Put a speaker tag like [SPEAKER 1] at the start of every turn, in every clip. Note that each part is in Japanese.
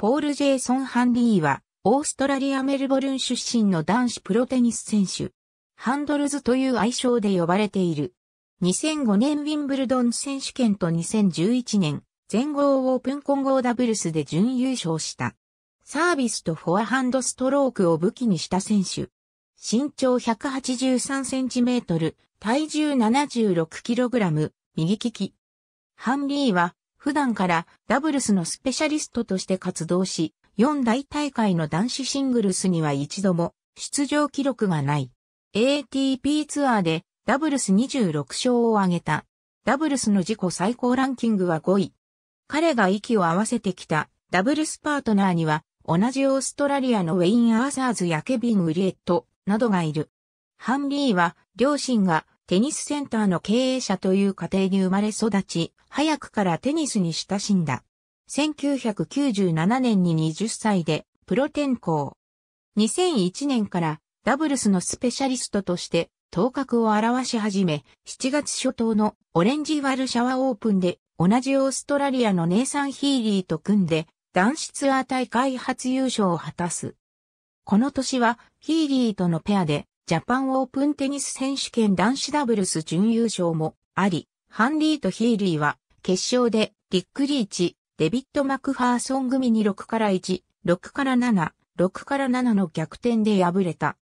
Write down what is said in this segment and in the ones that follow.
[SPEAKER 1] ポール・ジェイソン・ハンリーは、オーストラリア・メルボルン出身の男子プロテニス選手。ハンドルズという愛称で呼ばれている。2005年ウィンブルドン選手権と2011年、全豪オープン混合ダブルスで準優勝した。サービスとフォアハンドストロークを武器にした選手。身長183センチメートル、体重76キログラム、右利き。ハンリーは普段からダブルスのスペシャリストとして活動し、4大大会の男子シングルスには一度も出場記録がない。ATP ツアーでダブルス26勝を挙げた。ダブルスの自己最高ランキングは5位。彼が息を合わせてきたダブルスパートナーには同じオーストラリアのウェイン・アーサーズやケビン・ウリエットなどがいる。ハンリーは両親がテニスセンターの経営者という家庭に生まれ育ち、早くからテニスに親しんだ。1997年に20歳でプロ転向。2001年からダブルスのスペシャリストとして頭角を現し始め、7月初頭のオレンジワルシャワーオープンで同じオーストラリアのネイサン・ヒーリーと組んで男子ツアー大会初優勝を果たす。この年はヒーリーとのペアでジャパンオープンテニス選手権男子ダブルス準優勝もあり、ハンリーとヒーリーは決勝でリックリーチ、デビッド・マクファーソン組に6から1、6から7、6から7の逆転で敗れた。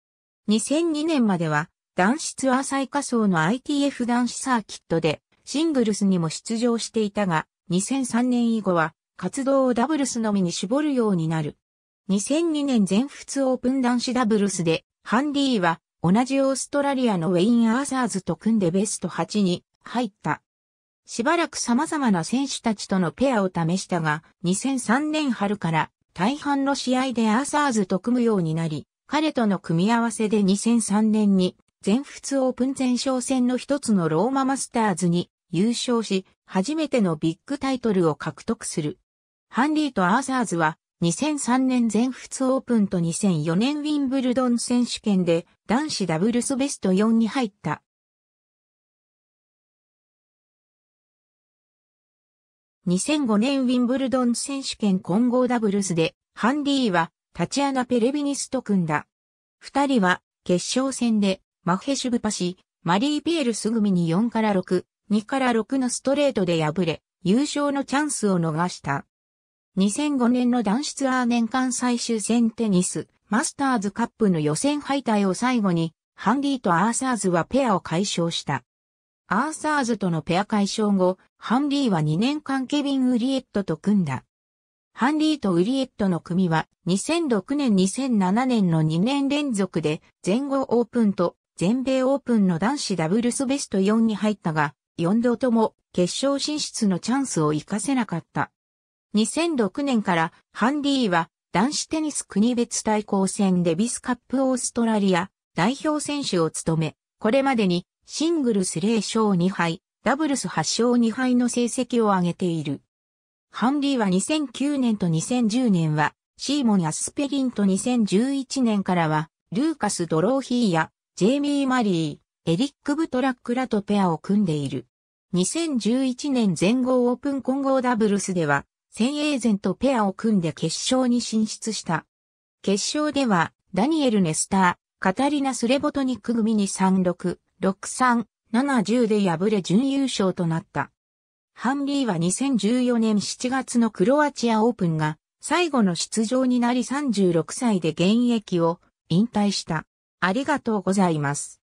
[SPEAKER 1] 2002年までは男子ツアー最下層の ITF 男子サーキットでシングルスにも出場していたが、2003年以後は活動をダブルスのみに絞るようになる。2002年全仏オープン男子ダブルスで、ハンディは同じオーストラリアのウェイン・アーサーズと組んでベスト8に入った。しばらく様々な選手たちとのペアを試したが、2003年春から大半の試合でアーサーズと組むようになり、彼との組み合わせで2003年に全仏オープン前哨戦の一つのローママスターズに優勝し、初めてのビッグタイトルを獲得する。ハンリーとアーサーズは2003年全仏オープンと2004年ウィンブルドン選手権で男子ダブルスベスト4に入った。2005年ウィンブルドン選手権混合ダブルスでハンディーはタチアナ・ペレビニスと組んだ。二人は決勝戦でマフェシュブパシ、マリー・ピエルス組に4から6、2から6のストレートで敗れ、優勝のチャンスを逃した。2005年の男子ツアー年間最終戦テニス、マスターズカップの予選敗退を最後に、ハンディとアーサーズはペアを解消した。アーサーズとのペア解消後、ハンディは2年間ケビン・ウリエットと組んだ。ハンディとウリエットの組は2006年2007年の2年連続で全豪オープンと全米オープンの男子ダブルスベスト4に入ったが、4度とも決勝進出のチャンスを活かせなかった。2006年からハンディは男子テニス国別対抗戦デビスカップオーストラリア代表選手を務め、これまでにシングルス0勝2敗、ダブルス8勝2敗の成績を上げている。ハンディは2009年と2010年はシーモンやスペリンと2011年からはルーカス・ドローヒーやジェイミー・マリー、エリック・ブトラックらとペアを組んでいる。2011年全豪オープン混合ダブルスではセンエーゼンとペアを組んで決勝に進出した。決勝では、ダニエル・ネスター、カタリナ・スレボトニック組に3-6、6-3、7-10で敗れ準優勝となった。ハンリーは2014年7月のクロアチアオープンが最後の出場になり36歳で現役を引退した。ありがとうございます。